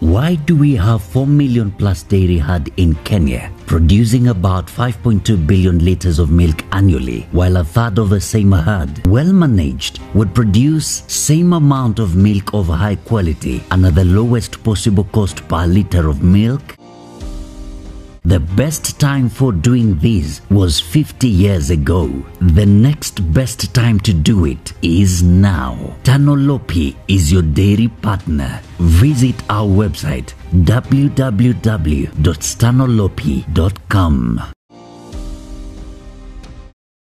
Why do we have 4 million plus dairy herd in Kenya, producing about 5.2 billion liters of milk annually, while a third of the same herd, well managed, would produce same amount of milk of high quality and at the lowest possible cost per liter of milk? The best time for doing this was 50 years ago. The next best time to do it is now. Tanolope is your dairy partner. Visit our website www.stanolopi.com.